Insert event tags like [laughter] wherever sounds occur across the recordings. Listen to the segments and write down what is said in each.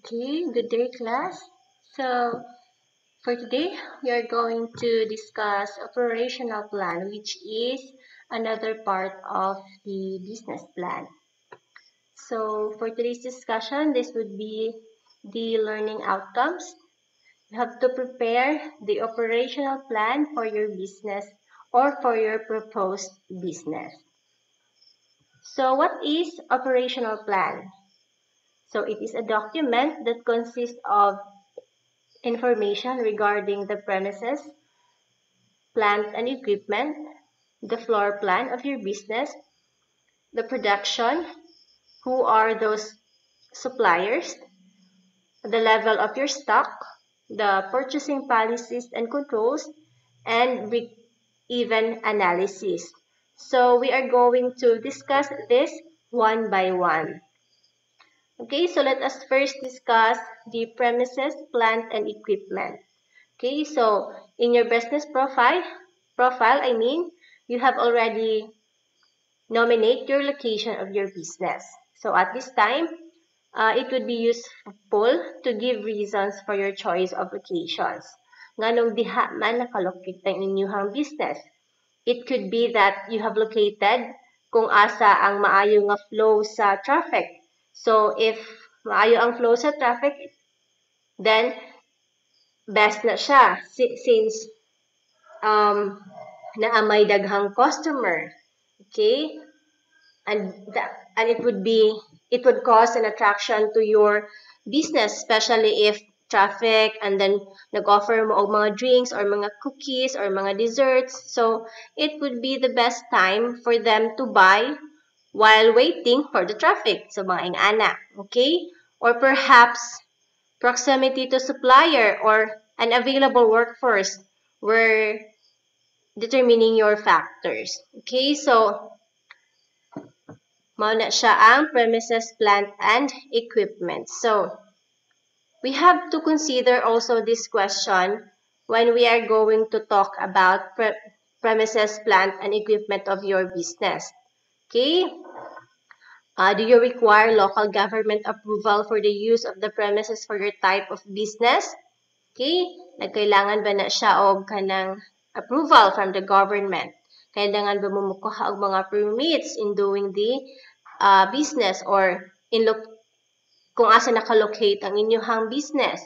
Okay, good day class. So for today, we are going to discuss operational plan, which is another part of the business plan. So for today's discussion, this would be the learning outcomes. You have to prepare the operational plan for your business or for your proposed business. So what is operational plan? So it is a document that consists of information regarding the premises, plant and equipment, the floor plan of your business, the production, who are those suppliers, the level of your stock, the purchasing policies and controls, and even analysis. So we are going to discuss this one by one. Okay, so let us first discuss the premises, plant, and equipment. Okay, so in your business profile, profile, I mean, you have already nominate your location of your business. So at this time, uh, it would be useful to give reasons for your choice of locations. Nganong diha man nakalocate ang inyong business. It could be that you have located kung asa ang maayo nga flow sa traffic So, if maayo ang flow sa traffic, then best na siya since um, naamay daghang customer. Okay? And, that, and it would be, it would cause an attraction to your business, especially if traffic and then nag-offer mo og mga drinks or mga cookies or mga desserts. So, it would be the best time for them to buy while waiting for the traffic. So, mga ingana. Okay? Or perhaps, proximity to supplier or an available workforce were determining your factors. Okay? So, mauna siya ang premises, plant, and equipment. So, we have to consider also this question when we are going to talk about pre premises, plant, and equipment of your business. Okay? Uh, do you require local government approval for the use of the premises for your type of business? Okay? Nagkailangan ba na siya og kanang approval from the government? Kailangan ba mo mukuha og mga permits in doing the uh, business or in look kung asa nakalocate ang inyong business?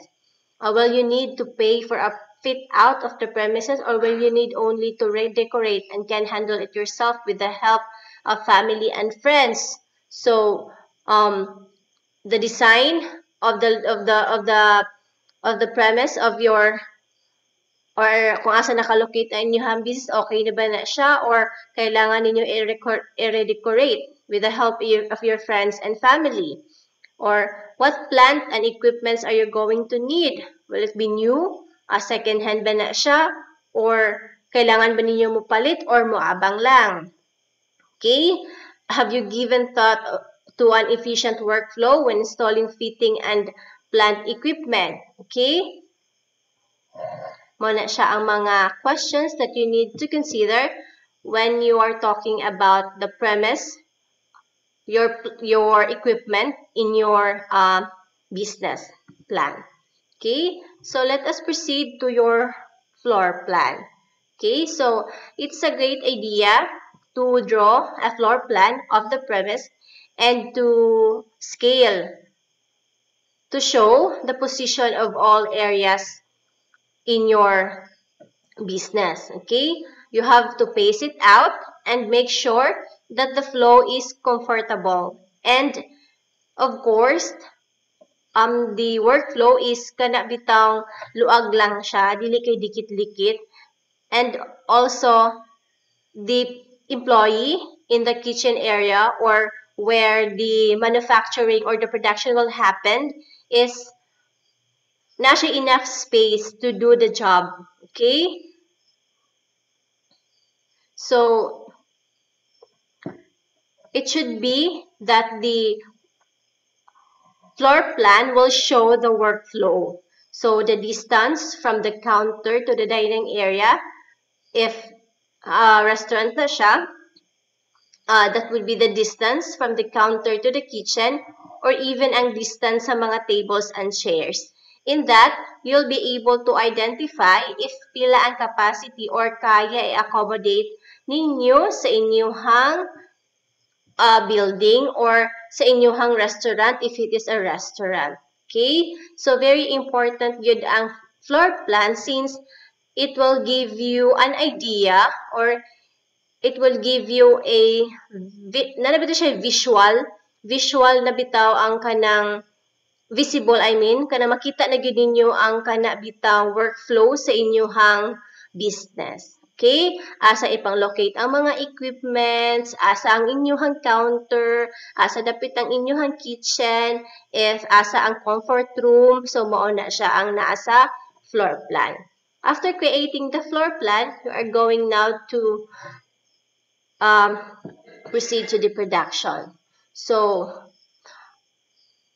Uh, will you need to pay for a fit out of the premises or will you need only to redecorate and can handle it yourself with the help of family and friends. So um, the design of the of the of the of the premise of your or kung asa nakalocate ang inyong business, okay na ba na siya or kailangan ninyo i-redecorate with the help of your friends and family? Or what plant and equipments are you going to need? Will it be new? A second hand ba na siya? Or kailangan ba ninyo mo palit or mo abang lang? Okay? Have you given thought to an efficient workflow when installing fitting and plant equipment? Okay? Muna siya ang mga questions that you need to consider when you are talking about the premise, your, your equipment in your uh, business plan. Okay? So let us proceed to your floor plan. Okay? So it's a great idea to draw a floor plan of the premise and to scale to show the position of all areas in your business okay? You have to pace it out and make sure that the flow is comfortable. And of course um the workflow is kana bitang luag lang siya dili kay dikit-likit and also the employee in the kitchen area or where the manufacturing or the production will happen is not enough space to do the job. Okay? So, it should be that the floor plan will show the workflow. So, the distance from the counter to the dining area, if uh, restaurant na siya. Uh, that would be the distance from the counter to the kitchen or even ang distance sa mga tables and chairs. In that, you'll be able to identify if pila ang capacity or kaya i-accommodate ninyo sa inyong uh, building or sa inyong restaurant if it is a restaurant. Okay? So, very important yun ang floor plan since it will give you an idea or it will give you a, nanabito siya visual, visual na bitaw ang kanang visible, I mean, kana makita na gyud ninyo ang kana bitang workflow sa inyong business. Okay? Asa ipang-locate ang mga equipments, asa ang inyong counter, asa dapit ang inyong kitchen, if asa ang comfort room, so mao na siya ang naasa floor plan. After creating the floor plan, you are going now to um, proceed to the production. So,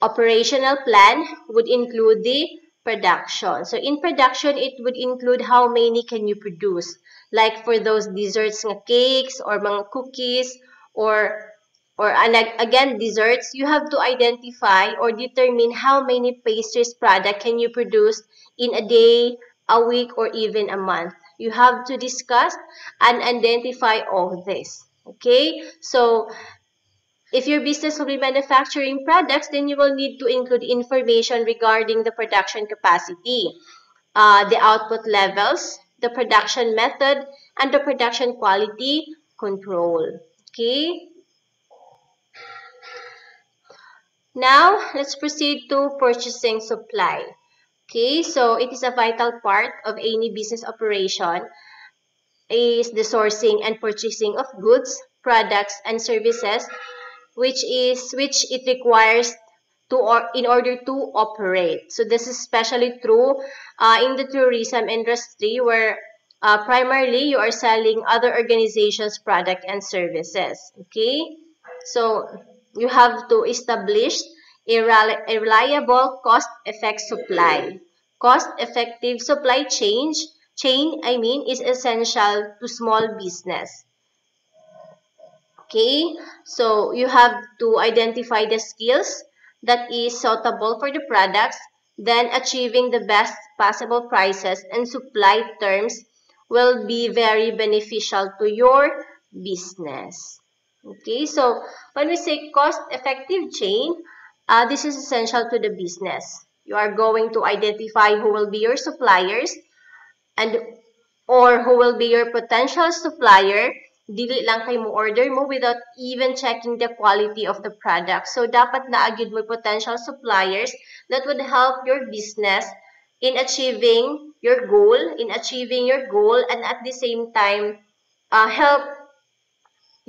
operational plan would include the production. So in production, it would include how many can you produce. Like for those desserts nga cakes or mga cookies or or again desserts, you have to identify or determine how many pastries product can you produce in a day, a week, or even a month. You have to discuss and identify all this. Okay? So if your business will be manufacturing products, then you will need to include information regarding the production capacity, uh, the output levels, the production method, and the production quality control. Okay? Now, let's proceed to purchasing supply. Okay, so it is a vital part of any business operation is the sourcing and purchasing of goods, products, and services which is which it requires to or in order to operate. So this is especially true uh, in the tourism industry where uh, primarily you are selling other organizations product and services. Okay, so you have to establish a, reliable cost-effective supply. Cost-effective supply chain, chain, I mean, is essential to small business. Okay, so you have to identify the skills that is suitable for the products, then achieving the best possible prices and supply terms will be very beneficial to your business. Okay, so when we say cost-effective chain, uh, this is essential to the business. You are going to identify who will be your suppliers and or who will be your potential supplier dili lang kay mo order mo without even checking the quality of the product. So, dapat na agad mo potential suppliers that would help your business in achieving your goal, in achieving your goal, and at the same time, uh, help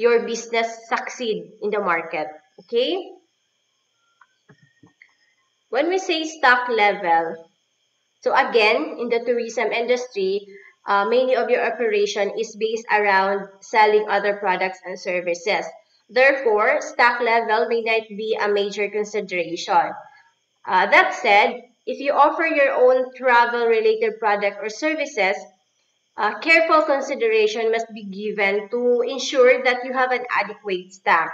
your business succeed in the market. Okay? When we say stock level, so again, in the tourism industry, uh, many of your operation is based around selling other products and services. Therefore, stock level may not be a major consideration. Uh, that said, if you offer your own travel-related product or services, uh, careful consideration must be given to ensure that you have an adequate stock.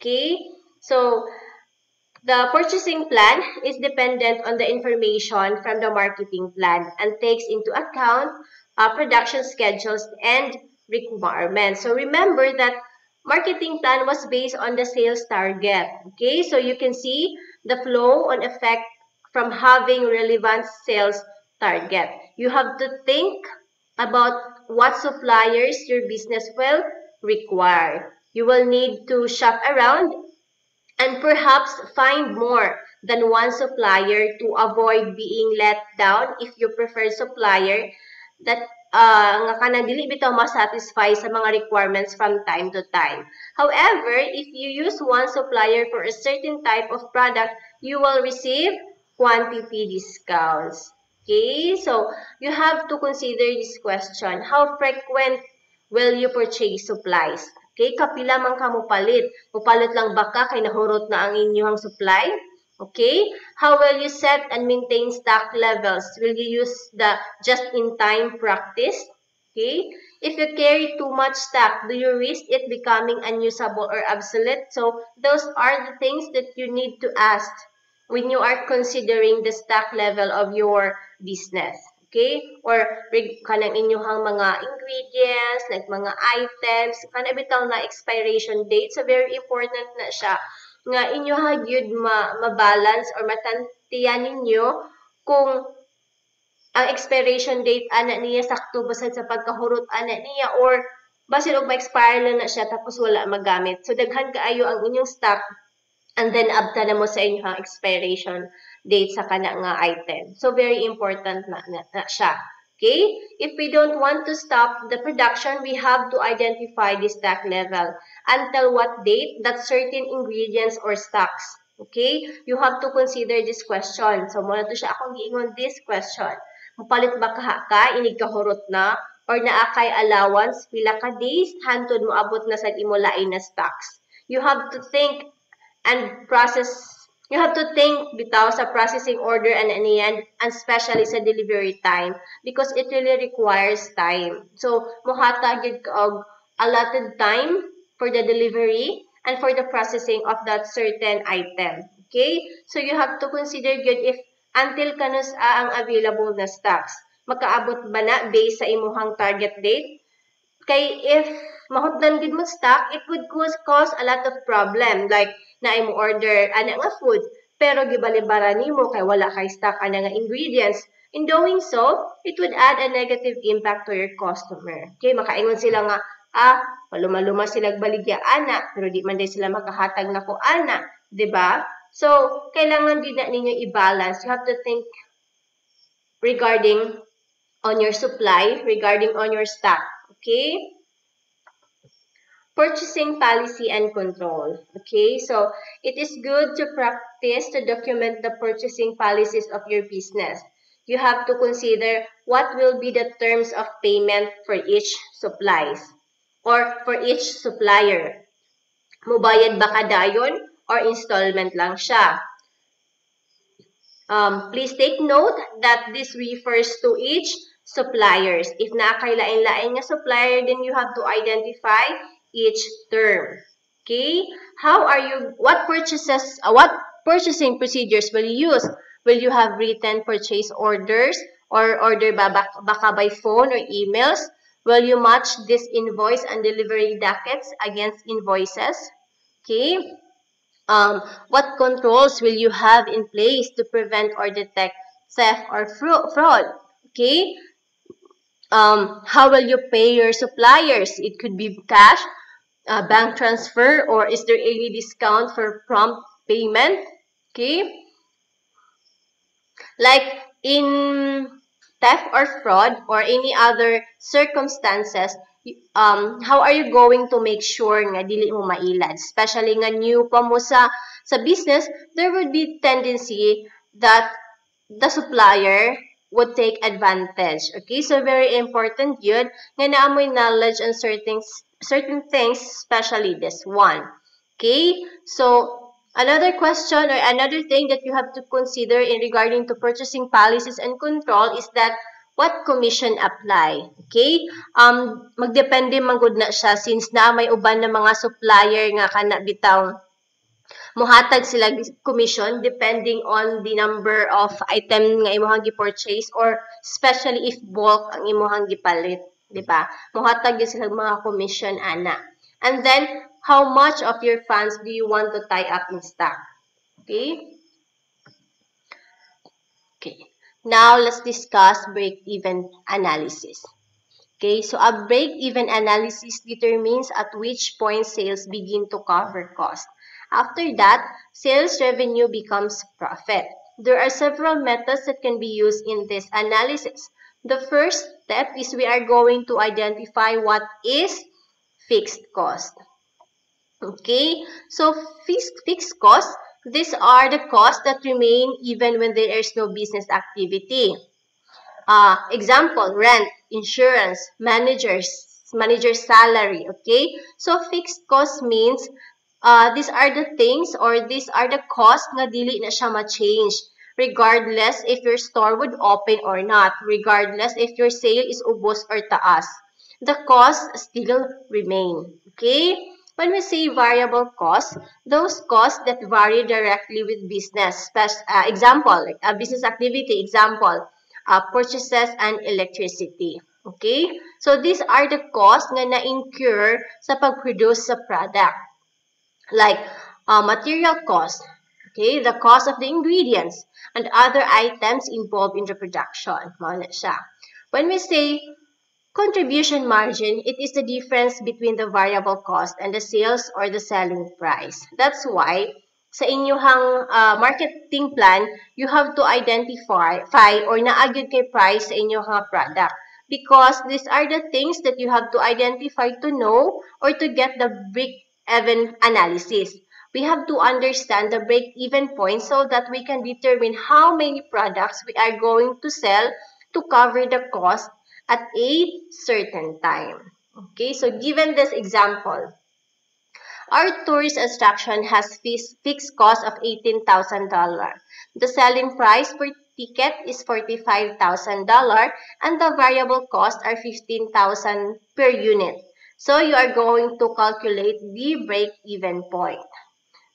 Okay? So, the purchasing plan is dependent on the information from the marketing plan and takes into account uh, production schedules and requirements. So remember that marketing plan was based on the sales target. Okay, so you can see the flow on effect from having relevant sales target. You have to think about what suppliers your business will require. You will need to shop around and perhaps find more than one supplier to avoid being let down if you prefer supplier that uh, nga kanang dili bitaw ma-satisfy sa mga requirements from time to time. However, if you use one supplier for a certain type of product, you will receive quantity discounts. Okay, so you have to consider this question. How frequent will you purchase supplies? Okay, kapila man ka mo palit. Mupalit lang baka kay nahurot na ang inyong supply? Okay? How will you set and maintain stock levels? Will you use the just-in-time practice? Okay? If you carry too much stock, do you risk it becoming unusable or obsolete? So those are the things that you need to ask when you are considering the stock level of your business. Okay? Or kanang inyong mga ingredients, like mga items, kana bitaw na expiration date. So very important na siya nga inyo hagyud ma ma-balance or matantiyan ninyo kung ang expiration date ana niya sakto basad sa pagkahurot ana niya or basin og ma-expire lang na siya tapos wala magamit. So daghan kaayo ang inyong stock and then abta na mo sa inyong expiration date sa kana nga item. So very important na, na, na siya. Okay? If we don't want to stop the production, we have to identify the stock level. Until what date that certain ingredients or stocks. Okay? You have to consider this question. So, muna to siya akong giingon this question. Mupalit ba ka ka, inig kahurot na, or naakay allowance, pila ka days, hantod mo abot na sa imo lain na stocks. You have to think and process, you have to think bitaw sa processing order and aniyan, and especially sa delivery time, because it really requires time. So, muhata gid og allotted time for the delivery and for the processing of that certain item. Okay? So, you have to consider good if until kanus a ang available na stocks. Makaabot ba na based sa imuhang target date? Kay if mahutdan gid mo stock, it would cause, cause a lot of problem. Like, na mo order ana nga food, pero gibalibara nimo kay wala kay stock ana nga ingredients. In doing so, it would add a negative impact to your customer. Okay, makaingon sila nga, ah, paluma-luma sila baligya ana, pero di man din sila makahatag na ko ana, 'di ba? So, kailangan din na ninyo i-balance. You have to think regarding on your supply, regarding on your stock. Okay? Purchasing policy and control. Okay? So, it is good to practice to document the purchasing policies of your business. You have to consider what will be the terms of payment for each supplies or for each supplier. Mubayad ba ka dayon? or installment lang siya. Um, please take note that this refers to each suppliers. If nakakailain-lain nga supplier, then you have to identify each term. Okay? How are you, what purchases, uh, what purchasing procedures will you use? Will you have written purchase orders or order ba baka by phone or emails? Will you match this invoice and delivery dockets against invoices? Okay? Um, what controls will you have in place to prevent or detect theft or fraud? Okay? Um, how will you pay your suppliers? It could be cash, uh, bank transfer, or is there any discount for prompt payment? Okay? Like in theft or fraud or any other circumstances, um, how are you going to make sure nga dili mo mailad? Especially nga new pa mo sa, sa business, there would be tendency that the supplier would take advantage. Okay, so very important yun nga naamoy knowledge on certain, certain things, especially this one. Okay, so another question or another thing that you have to consider in regarding to purchasing policies and control is that what commission apply. Okay? Um, magdepende man gud na siya since na may uban na mga supplier nga kana muhatag sila commission depending on the number of item nga imuhang gi-purchase or especially if bulk ang imuhang gipalit, di ba? Muhatag gyud sila mga commission ana. And then how much of your funds do you want to tie up in stock? Okay? Okay. Now, let's discuss break-even analysis. Okay, so a break-even analysis determines at which point sales begin to cover cost. After that, sales revenue becomes profit. There are several methods that can be used in this analysis. The first step is we are going to identify what is fixed cost. Okay, so fixed, fixed cost these are the costs that remain even when there is no business activity. Uh, example, rent, insurance, managers, manager's salary, okay? So, fixed cost means uh, these are the things or these are the costs na dili na siya ma-change regardless if your store would open or not, regardless if your sale is ubos or taas. The costs still remain. Okay? When we say variable costs, those costs that vary directly with business. Uh, example, like a business activity, example, uh, purchases and electricity. Okay? So, these are the costs na na-incur sa pag-produce sa product. Like, uh, material cost, okay, the cost of the ingredients, and other items involved in the production. siya. When we say contribution margin, it is the difference between the variable cost and the sales or the selling price. That's why sa inyong uh, marketing plan, you have to identify or naagyod kay price sa inyong product. Because these are the things that you have to identify to know or to get the break-even analysis. We have to understand the break-even point so that we can determine how many products we are going to sell to cover the cost at a certain time. Okay, so given this example, our tourist attraction has fixed cost of $18,000. The selling price per ticket is $45,000 and the variable costs are 15,000 per unit. So you are going to calculate the break-even point.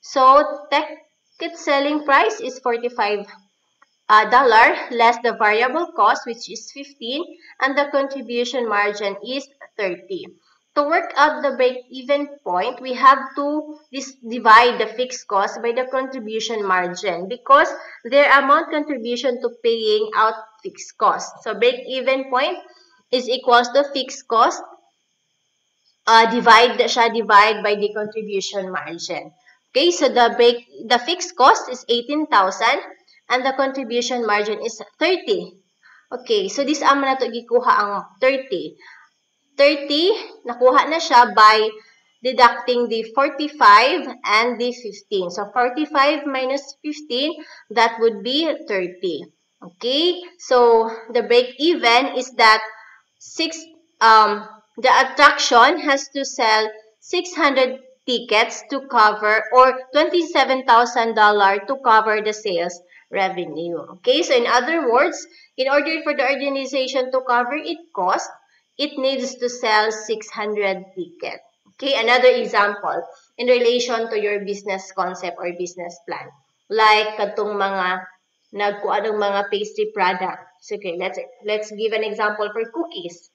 So ticket selling price is $45 uh, less the variable cost which is 15 and the contribution margin is 30. To work out the break-even point, we have to divide the fixed cost by the contribution margin because their amount contribution to paying out fixed cost. So break-even point is equals to fixed cost uh, divide siya divide by the contribution margin. Okay, so the break the fixed cost is 18,000 and the contribution margin is 30. Okay, so this ama na to gikuha ang 30. 30, nakuha na siya by deducting the 45 and the 15. So, 45 minus 15, that would be 30. Okay? So, the break-even is that 6, um, the attraction has to sell 600 tickets to cover or $27,000 to cover the sales revenue. Okay? So, in other words, in order for the organization to cover its cost, it needs to sell 600 tickets. Okay, another example in relation to your business concept or business plan. Like katong mga nagkuha ng mga pastry products. Okay, let's let's give an example for cookies.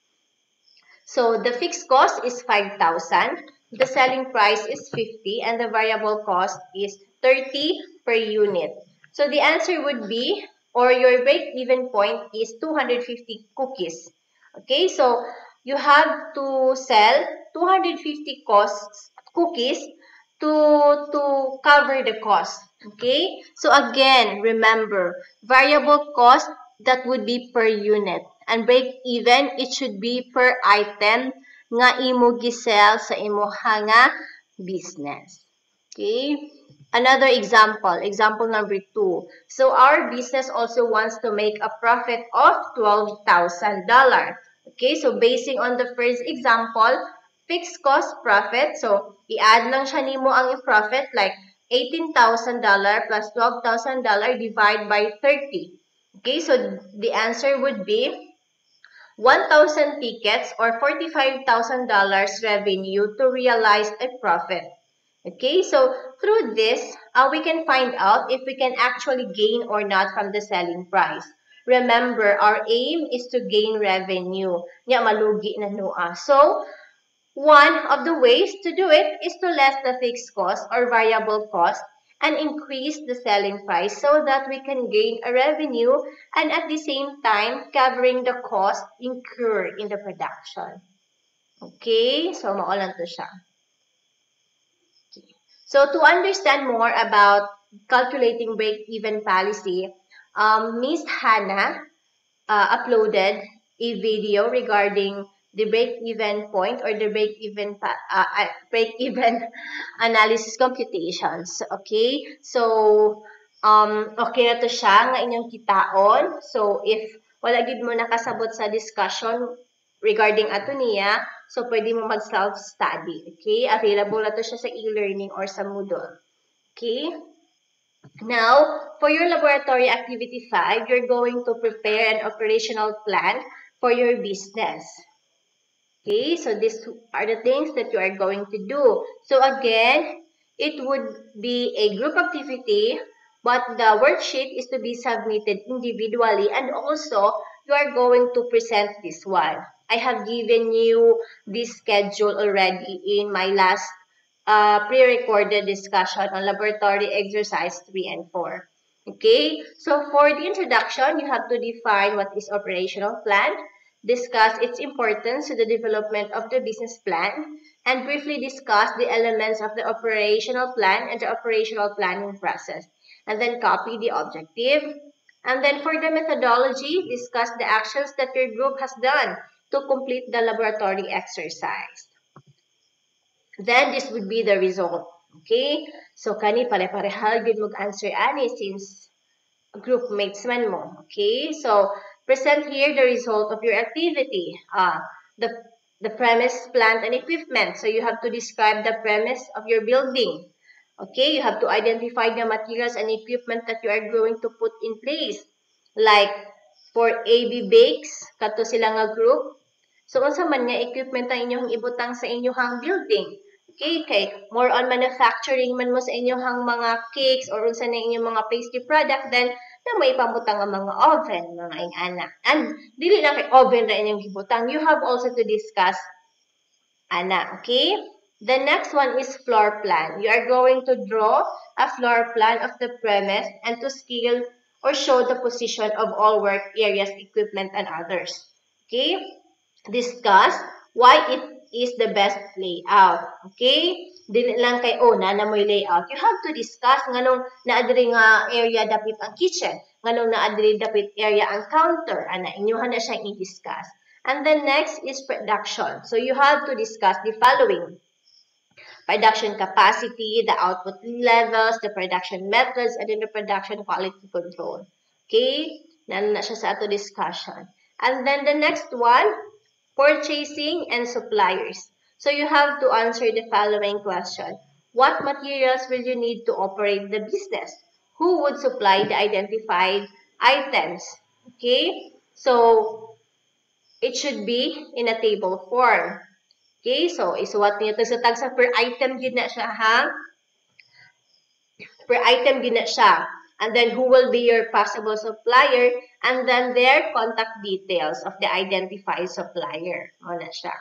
So the fixed cost is 5,000, the selling price is 50 and the variable cost is 30 per unit. So the answer would be or your break even point is 250 cookies. Okay, so you have to sell 250 costs cookies to to cover the cost. Okay, so again, remember variable cost that would be per unit and break even it should be per item nga imo gisell sa imo nga business. Okay? Another example, example number two. So our business also wants to make a profit of $12,000. Okay, so basing on the first example, fixed cost profit. So i-add lang siya nimo ang profit like $18,000 plus $12,000 divided by 30. Okay, so the answer would be 1,000 tickets or $45,000 revenue to realize a profit. Okay, so through this, uh, we can find out if we can actually gain or not from the selling price. Remember, our aim is to gain revenue. Nya malugi na noa. So, one of the ways to do it is to less the fixed cost or variable cost and increase the selling price so that we can gain a revenue and at the same time covering the cost incurred in the production. Okay? So, maulan to siya. So to understand more about calculating break-even policy, um, Ms. Hannah uh, uploaded a video regarding the break-even point or the break-even uh, uh, break-even [laughs] analysis computations. Okay? So, um, okay na to siya nga inyong kitaon. So, if wala gid mo nakasabot sa discussion regarding ato niya, so pwede mo mag-self-study. Okay? Available na to siya sa e-learning or sa Moodle. Okay? Now, for your laboratory activity 5, you're going to prepare an operational plan for your business. Okay, so these are the things that you are going to do. So again, it would be a group activity, but the worksheet is to be submitted individually and also you are going to present this one. I have given you this schedule already in my last uh, pre-recorded discussion on laboratory exercise 3 and 4. Okay, so for the introduction, you have to define what is operational plan, discuss its importance to the development of the business plan, and briefly discuss the elements of the operational plan and the operational planning process. And then copy the objective. And then for the methodology, discuss the actions that your group has done to complete the laboratory exercise. Then this would be the result. Okay? So kani pare-parehal gud mag-answer ani since group mates man mo. Okay? So present here the result of your activity. Uh, the the premise, plant, and equipment. So you have to describe the premise of your building. Okay, you have to identify the materials and equipment that you are going to put in place. Like, for AB Bakes, kato sila nga group. So, unsa man nga equipment ang inyong ibutang sa inyong building. Okay, kay more on manufacturing man mo sa inyong mga cakes or unsa na inyong mga pastry product, then na may pamutang ang mga oven, mga ingana. And, dili na kay oven na inyong gibutang, you have also to discuss, ana, okay? The next one is floor plan. You are going to draw a floor plan of the premise and to scale or show the position of all work areas, equipment, and others. Okay? Discuss why it is the best layout. Okay? Dili lang kay oh na moy layout. You have to discuss nganong naadiri nga area dapit ang kitchen nganong naadiri dapit area ang counter ana inyuhan na siya i-discuss. And then next is production. So you have to discuss the following. Production capacity the output levels the production methods and then the production quality control. Okay? Na na siya sa ato discussion. And then the next one purchasing and suppliers So you have to answer the following question. What materials will you need to operate the business? Who would supply the identified items? Okay, so it should be in a table form. Okay, so isuwat niyo ito sa tag sa per item yun na siya, ha? Per item yun na siya. And then who will be your possible supplier? And then their contact details of the identified supplier. O na siya.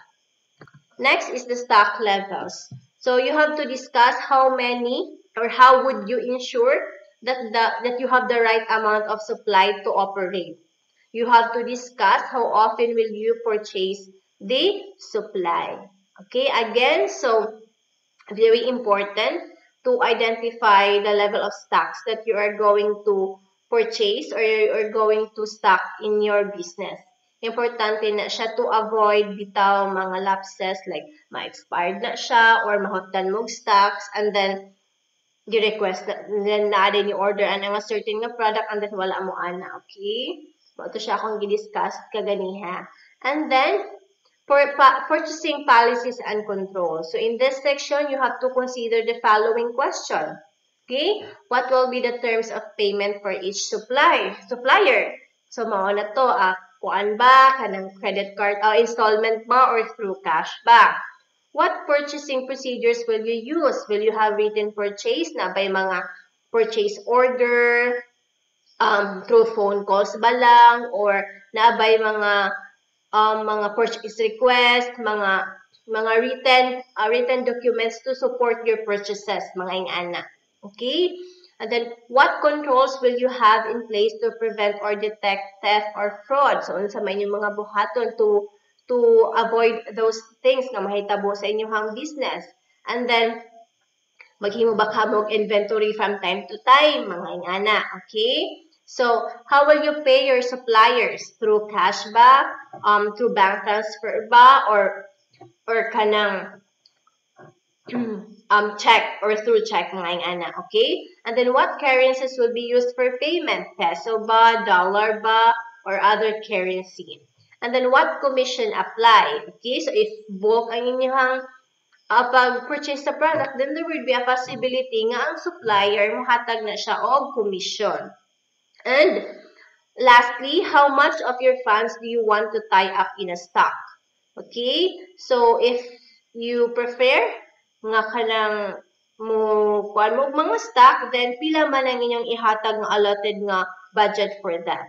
Next is the stock levels. So you have to discuss how many or how would you ensure that, the, that you have the right amount of supply to operate. You have to discuss how often will you purchase the supply. Okay, again, so very important to identify the level of stocks that you are going to purchase or you're going to stock in your business importante na siya to avoid bitaw mga lapses like ma-expired na siya or mahotdan mong stocks and then gi-request na then na din yung order and ang certain nga product and then wala mo ana okay? So ito siya akong gi-discuss kaganiha. And then for pa purchasing policies and controls so in this section you have to consider the following question okay? What will be the terms of payment for each supply supplier? So mao na to ah kuan ba, kanang credit card, uh, installment ba, or through cash ba? What purchasing procedures will you use? Will you have written purchase na by mga purchase order, um, through phone calls ba lang, or na by mga um, mga purchase request, mga mga written uh, written documents to support your purchases, mga ingana. Okay? And then, what controls will you have in place to prevent or detect theft or fraud? So, unsa man yung mga buhaton to to avoid those things nga mahitabo sa inyong business. And then, maghimo ba kamog inventory from time to time, mga ingana, okay? So, how will you pay your suppliers? Through cash ba? Um, through bank transfer ba? Or, or kanang [clears throat] um, check or through check mga ana, okay? And then what currencies will be used for payment? Peso ba, dollar ba, or other currency? And then what commission apply? Okay, so if bulk ang inyong uh, pag-purchase sa product, then there will be a possibility nga ang supplier mohatag na siya og commission. And lastly, how much of your funds do you want to tie up in a stock? Okay? So if you prefer nga kanang mo kuan mo mga stock, then pila man ang inyong ihatag nga allotted nga budget for that.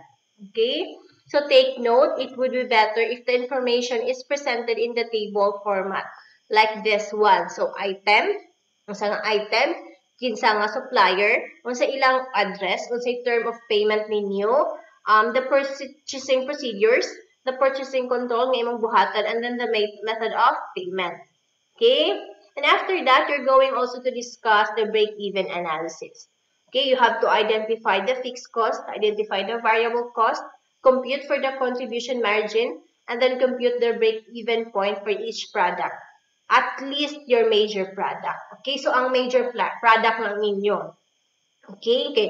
Okay? So take note, it would be better if the information is presented in the table format like this one. So item, unsa nga item, kinsa nga supplier, unsa ilang address, unsa term of payment ninyo, um, the purchasing procedures, the purchasing control nga imong buhatan, and then the method of payment. Okay? And after that, you're going also to discuss the break-even analysis. Okay, you have to identify the fixed cost, identify the variable cost, compute for the contribution margin, and then compute the break-even point for each product. At least your major product. Okay, so ang major product lang ninyo. Okay, okay.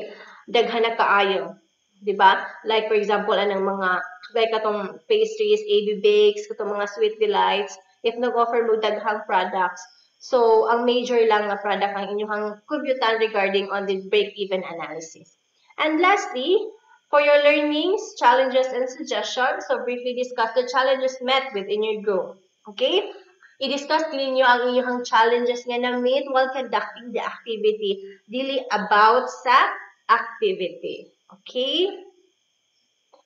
Daghan na kaayo. Diba? Like for example, anong mga, like katong pastries, AB bakes, katong mga sweet delights, if nag-offer mo daghang products, so ang major lang na product ang inyong computan regarding on the break-even analysis. And lastly, For your learnings, challenges, and suggestions, so briefly discuss the challenges met with in your group. Okay? I-discuss ninyo ang inyong challenges nga na-meet while conducting the activity. Dili about sa activity. Okay?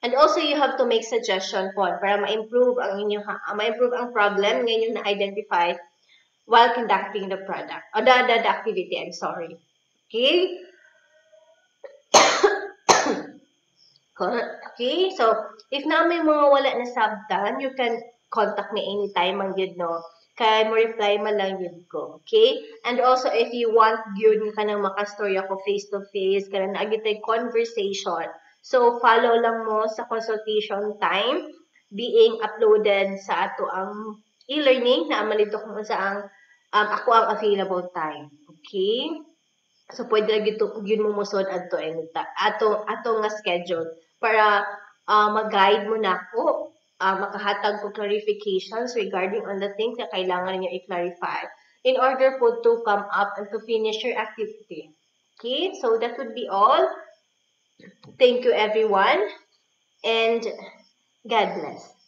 And also, you have to make suggestion po para ma-improve ang inyong, ma-improve ang problem nga inyong na-identify while conducting the product, or the, the, the activity, I'm sorry. Okay? [coughs] Okay? So, if na may mga wala na sabtan, you can contact me anytime ang yun, no? Kaya mo reply man lang yun ko. Okay? And also, if you want yun ka nang makastory ako face-to-face, ka na naagitay conversation. So, follow lang mo sa consultation time being uploaded sa ato ang e-learning na amalito kung saan um, ako ang available time. Okay? So, pwede lang yun mo musod ato, ato, ato nga schedule para uh, mag-guide mo na ako, uh, makahatag ko clarifications regarding on the things na kailangan niyo i-clarify in order po to come up and to finish your activity. Okay, so that would be all. Thank you everyone and God bless.